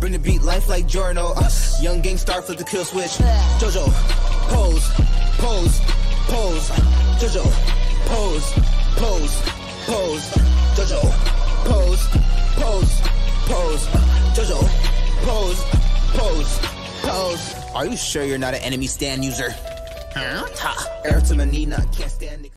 Bring the beat life like Giorno. Oh, uh, young gang star flip the kill switch. Jojo, pose, pose, pose. Jojo, pose, pose, pose. Jojo, pose, pose, pose. Jojo, pose, pose, pose. Are you sure you're not an enemy stand user? Huh? Ha. Air to Manina, can't stand it.